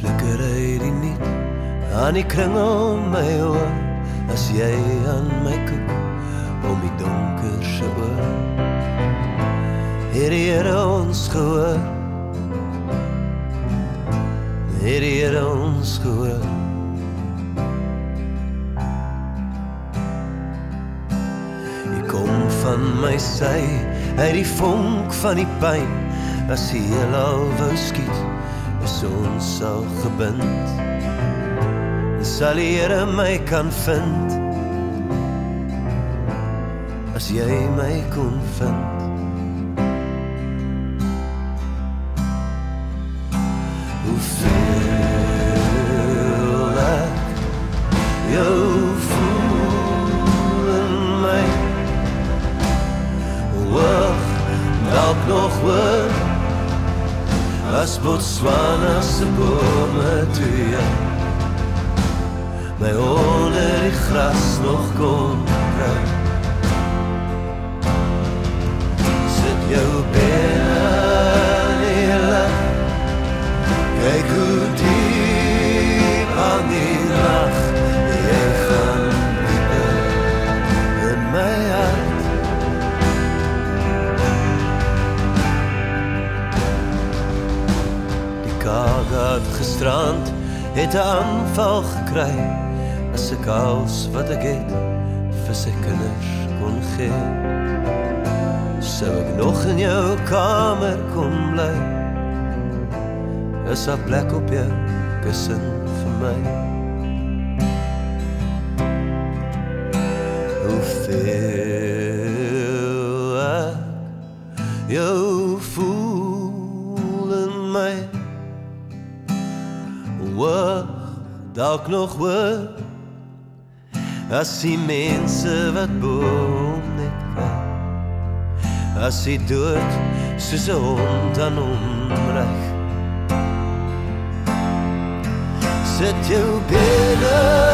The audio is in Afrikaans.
flikker hy die niet aan die kring om my oor as jy aan my koek om die donker se oor. Het die Here ons gehoor. Het die Here ons gehoor. Ek kom van my sy uit die vonk van die pyn as die heelal wou skiet is ons sal gebind. Sal die Here my kan vind. As jy my kon vind. Hoeveel ek As Botswana se bome toe jy My onder die gras nog kon het gestrand Het 'n aanval gekry. As ek alles wat ek het Vir sy kinders kon gee Sou ek nog in jou kamer kon bly. Is daar plek op jou kussen vir my? Hoeveel ek jou Wag, dalk nog hoor As die mense wat boom net kyk As die dood soos 'n hond aan omreg Sit jou binne